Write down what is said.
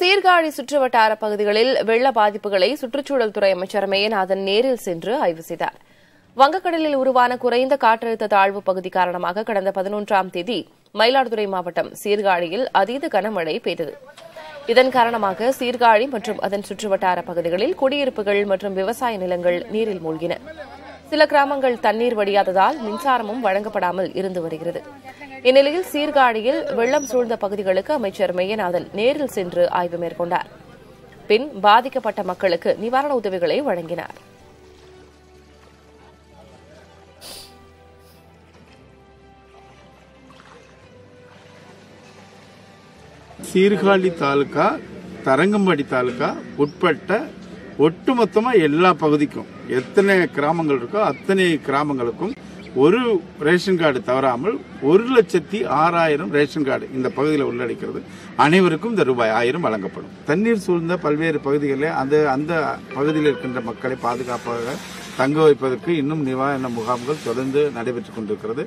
சீர்காழி சுற்றுவட்டார பகுதிகளில் வெள்ள பாதிப்புகளை சுற்றுச்சூழல் துறை அமைச்சர் மேயநாதன் நேரில் சென்று ஆய்வு செய்தார். வங்கக்கடலில் உருவான குறைந்த காற்றழுத்த தாழ்வு பகுதி காரணமாக கடந்த பதினொன்றாம் தேதி மயிலாடுதுறை மாவட்டம் சீர்காழியில் அதீத கனமழை பெய்தது. இதன் காரணமாக சீர்காழி மற்றும் அதன் சுற்றுவட்டார பகுதிகளில் குடியிருப்புகள் மற்றும் விவசாய நிலங்கள் நீரில் மூழ்கின. சில கிராமங்கள் தண்ணீர் வடியாததால் மின்சாரமும் வழங்கப்படாமல் இருந்து வருகிறது. இந்நிலையில் சீர்காழியில் வெள்ளம் சூழ்ந்த பகுதிகளுக்கு அமைச்சர் மெய்யநாதன் நேரில் சென்று ஆய்வு மேற்கொண்டார். பின் பாதிக்கப்பட்ட மக்களுக்கு நிவாரண உதவிகளை வழங்கினார். சீர்காழி தாலுகா தரங்கம்பாடி தாலுகா உட்பட்ட ஒட்டுமொத்தமா எல்லா பகுதிக்கும் எத்தனை கிராமங்கள் இருக்கோ அத்தனை கிராமங்களுக்கும் ஒரு ரேஷன் கார்டு தவறாமல் ஒரு லட்சத்தி ஆறாயிரம் ரேஷன் கார்டு இந்த பகுதியில் உள்ளடக்கிறது. அனைவருக்கும் இந்த ரூபாய் ஆயிரம் வழங்கப்படும். தண்ணீர் சூழ்ந்த பல்வேறு பகுதிகளில் அந்த அந்த பகுதியில் இருக்கின்ற மக்களை பாதுகாப்பாக தங்க வைப்பதற்கு இன்னும் நிவாரண முகாம்கள் தொடர்ந்து நடைபெற்றுக் கொண்டிருக்கிறது.